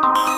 Bye.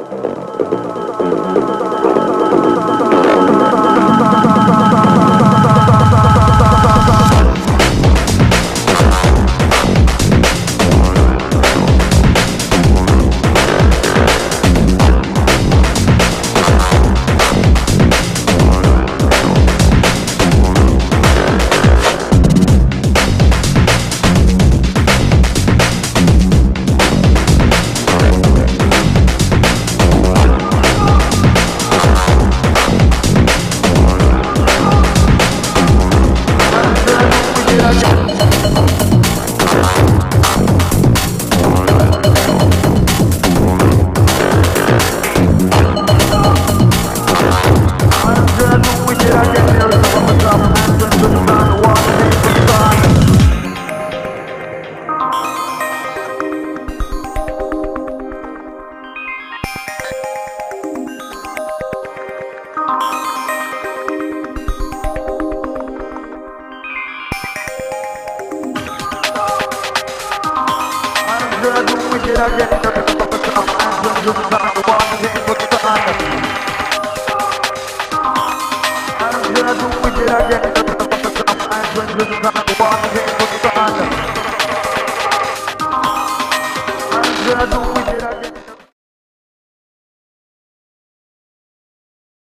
Yeah. I'm wicked again. You not